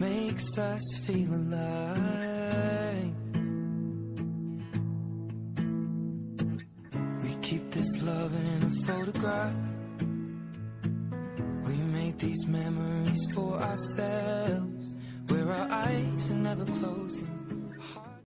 makes us feel alive. We keep this love in a photograph. We made these memories for ourselves, where our eyes are never closing.